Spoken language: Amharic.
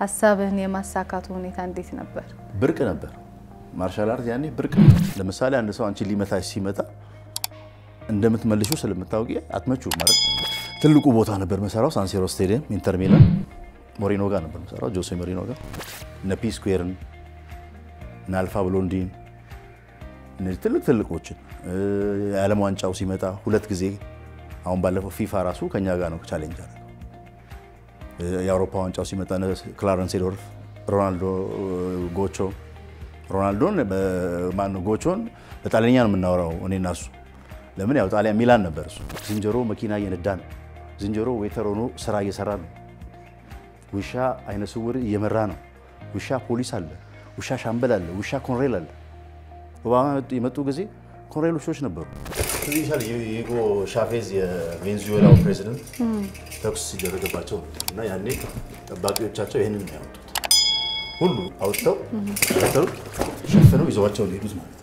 ሀሳብህን የማሳካቱ ሁኔታ እንዴት ነበር? ብርቅ ነበር። ማርሻል አርት ያኔ ብርቅ ነበር። ለምሳሌ አንድ ሰው አንቺን ሊመታሽ ሲመጣ እንደምትመልሹ ስለምታውቂ አትመቹ ማለት ትልቁ ቦታ ነበር መሰራው ሳንሲሮ ስቴዲየም ኢንተር ሚላን ሞሪንሆ ጋር ነበር መሰራው ጆሴ ሞሪንሆ ጋር እነ ስኩዌርን እነ ብሎንዲን እነዚህ ትልቅ ትልቆችን የዓለም ዋንጫው ሲመጣ ሁለት ጊዜ አሁን ባለፈው ፊፋ ራሱ ከኛ ጋር ነው challenge አለ። የአውሮፓ ዋንጫው ሲመጣ ክላረንስ ሴዶርፍ፣ ሮናልዶ ጎቾ ሮናልዶን ማነው ጎቾን በጣሊያኛ ነው የምናወራው እኔ እና እሱ። ለምን ያው ጣሊያን ሚላን ነበር እሱ። ዝንጀሮ መኪና እየነዳ ነው። ዝንጀሮ waiter ሆኖ ስራ እየሰራ ነው። ውሻ አይነ ስውር እየመራ ነው። ውሻ ፖሊስ አለ። ውሻ ሻምበል አለ። ውሻ ኮሎኔል አለ። ኦባማ የመጡ ጊዜ ኮሎኔል ውሾች ነበሩ። እዚህ ይሻል የጎ ሻቬዝ የቬንዙዌላው ፕሬዚደንት ተኩስ ሲደረገባቸው እና ያኔ ጠባቂዎቻቸው ይህንን ነው ያወጡት። ሁሉ አውጥተው ሸፈኑት፣ ሸፍነው ይዘዋቸው ሊሄዱት ማለት